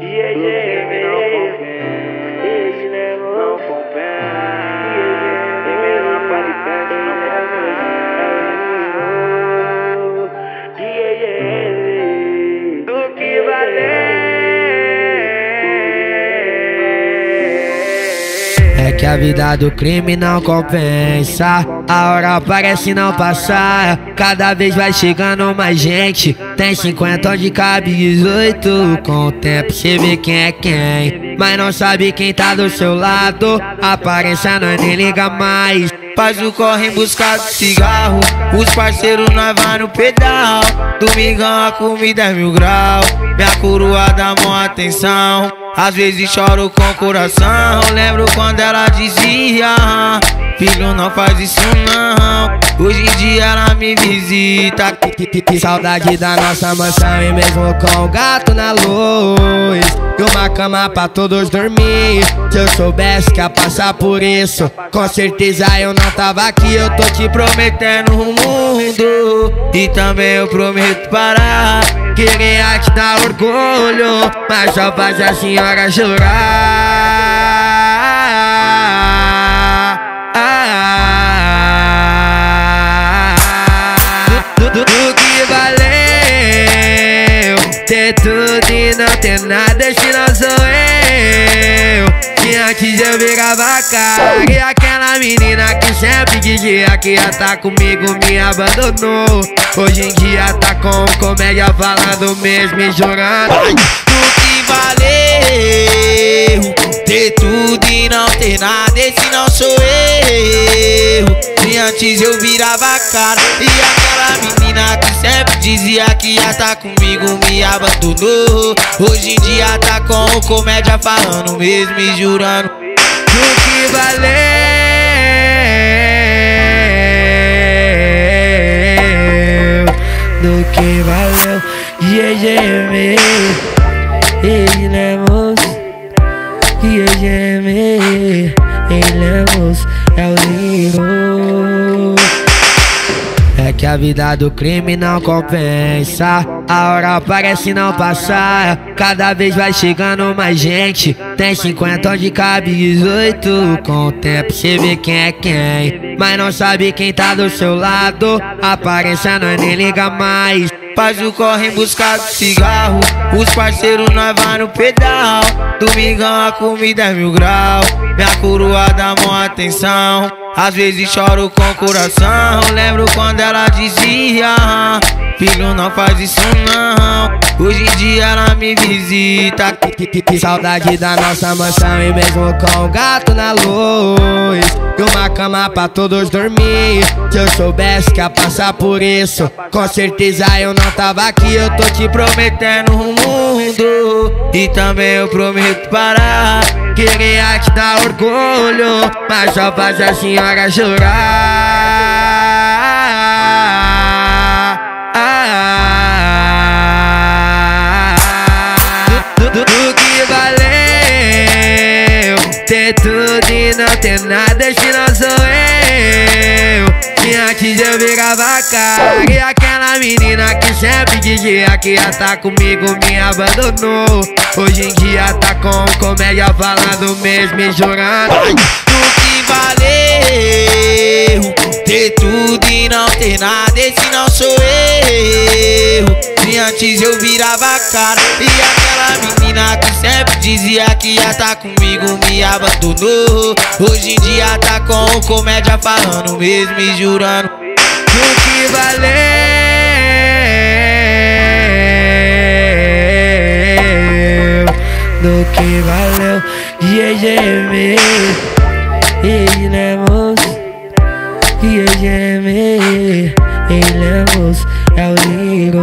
yeah, yeah, yeah, não compensa. É que a vida do crime não compensa. A hora parece não passar. Cada vez vai chegando mais gente. Tem 50 onde cabe 18. Com o tempo cê vê quem é quem. Mas não sabe quem tá do seu lado. Aparência nós nem liga mais. Faz o corre em busca do cigarro. Os parceiros nós vai no pedal. Domingão a comida é mil grau. Minha coroa dá mó atenção. Às vezes choro com o coração. Lembro quando ela dizia: Filho, não faz isso não. Hoje em dia ela me visita. Saudade da nossa mansão e mesmo com o gato na luz. E uma cama pra todos dormir. Se eu soubesse que ia passar por isso, com certeza eu não tava aqui. Eu tô te prometendo um mundo. E também eu prometo parar. Queria te dar orgulho, mas só faz a senhora chorar. Do, do, do que valeu ter tudo e não ter nada, este não sou eu. Que antes eu virava cara E aquela menina que sempre dizia que ia tá comigo me abandonou. Hoje em dia tá com comédia falando mesmo e jurando O que valeu. Ter tudo e não ter nada, esse não sou eu. Se antes eu virava cara E aquela menina que sempre dizia que ia tá comigo me abandonou. Hoje em dia tá com comédia falando mesmo e jurando Do que valeu Que valeu. Me Ele é yeah, me Ele é moço É o lindo é que a vida do crime não compensa. A hora parece não passar. Cada vez vai chegando mais gente. Tem 50 onde cabe 18. Com o tempo cê vê quem é quem. Mas não sabe quem tá do seu lado. Aparência nós nem liga mais. Faz o corre em busca do cigarro. Os parceiros nós vai no pedal. Domingão a comida é mil grau. Minha coroa dá mó atenção. Às vezes choro com o coração. Lembro quando ela dizia: Filho, não faz isso não. Hoje em dia ela me visita. Saudade da nossa mansão e mesmo com o gato na luz. E uma cama pra todos dormir. Se eu soubesse que ia passar por isso, com certeza eu não tava aqui. Eu tô te prometendo um mundo. E também eu prometo parar. Queria te dar orgulho, mas só faz a senhora chorar. Do, do, do que valeu ter tudo e não ter nada, este não sou eu. Que antes eu virava cara E aquela menina que sempre dizia que ia tá comigo me abandonou Hoje em dia tá com comédia falando mesmo e jurando Do que valeu. Ter tudo e não ter nada, esse não sou eu. Se antes eu virava cara E aquela menina que sempre dizia que ia tá comigo me abandonou. Hoje em dia tá com comédia falando mesmo e jurando Do que valeu Yeah, yeah, me Ele é moço. Yeah, yeah, me Ele é moço. É o lindo